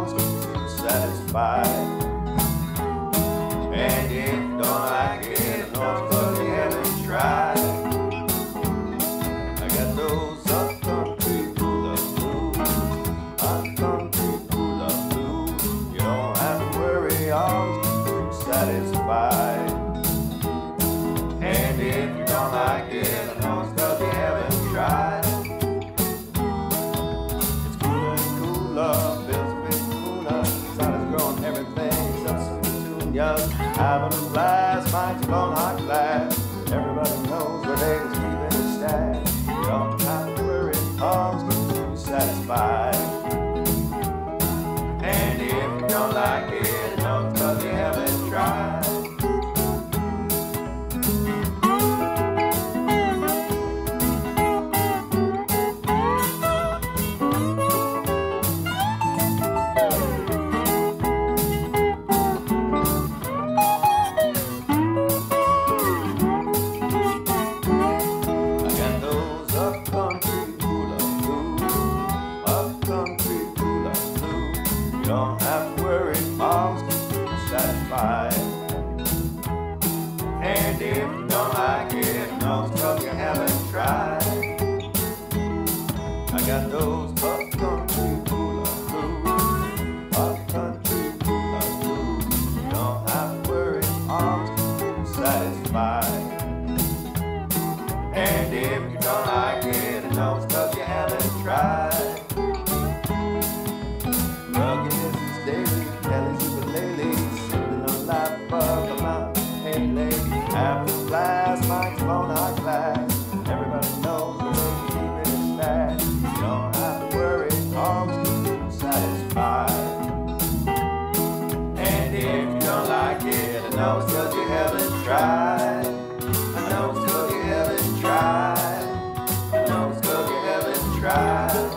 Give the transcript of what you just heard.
too satisfied. And if don't like it, no, cause you haven't tried. I got those upcountry Kula blues, upcountry Kula blues. You don't have to worry, too satisfied. And if you don't like it, petunias. Having a blast, mine's blown hot glass. Everybody knows where don't have to worry, mom's satisfied. And if you don't like it, no, 'cause you haven't tried. I got those upcountry Kula blues, upcountry Kula blues. You don't have to worry, mom's satisfied. And if you don't like it, no, cause you haven't tried. you haven't tried. I know it's you haven't tried. I know it's you haven't tried.